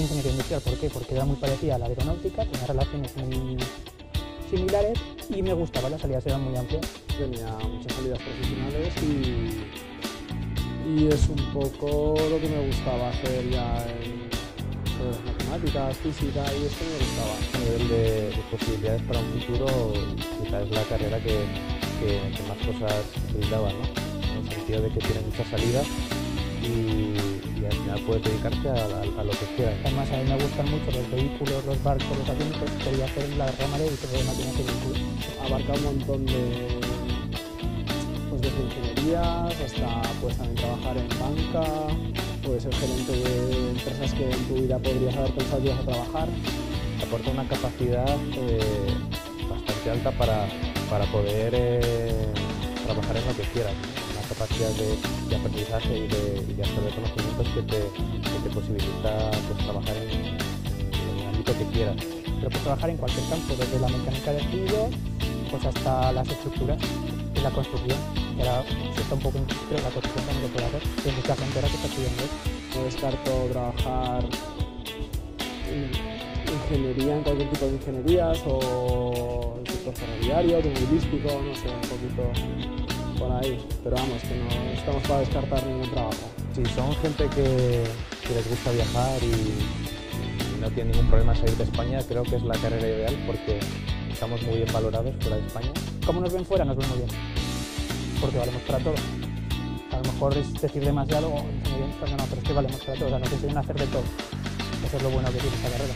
ingeniería industrial. ¿Por qué? Porque era muy parecida a la aeronáutica, tenía relaciones muy similares y me gustaba, las salidas eran muy amplias. Tenía muchas salidas profesionales y, y es un poco lo que me gustaba hacer ya en matemáticas, física y esto me gustaba. A nivel de, de posibilidades para un futuro, quizás es la carrera que, que, que más cosas brindaba, ¿no? En el sentido de que tiene muchas salidas y, y puedes dedicarte a, a- a lo que quieras. Además, a mí me gustan mucho los vehículos, los barcos, los aviones, quería hacer la rama de de máquinas y vehículos. Abarca un montón de, pues desde ingenierías hasta pues también trabajar en banca, puedes ser gerente de empresas que en tu vida podrías haber pensado que ibas a trabajar. aporta una capacidad eh, bastante alta para, para poder eh, trabajar en lo que quieras, capacidad de, aprendizaje y de, y de conocimientos que te, que te posibilita pues, trabajar en, el ámbito que quieras. Pero puedes trabajar en cualquier campo, desde la mecánica de fluidos pues hasta las estructuras y la construcción. Ahora se está un poco en la construcción también lo puede hacer. Hay mucha que está estudiando. No descarto trabajar en ingeniería, en cualquier tipo de ingenierías o el sector ferroviario, automovilístico, no sé, un poquito por ahí. Pero vamos, que no estamos para descartar ningún trabajo. Si son gente que, que les gusta viajar y, y no tiene ningún problema salir de España, creo que es la carrera ideal porque estamos muy bien valorados fuera de España. ¿Cómo nos ven fuera? Nos ven muy bien. Porque valemos para todo. A lo mejor es decir demasiado, o ingeniería industrial, no, no, pero es que valemos para todo. O sea, nos a hacer de todo. Eso es lo bueno que tiene esta carrera.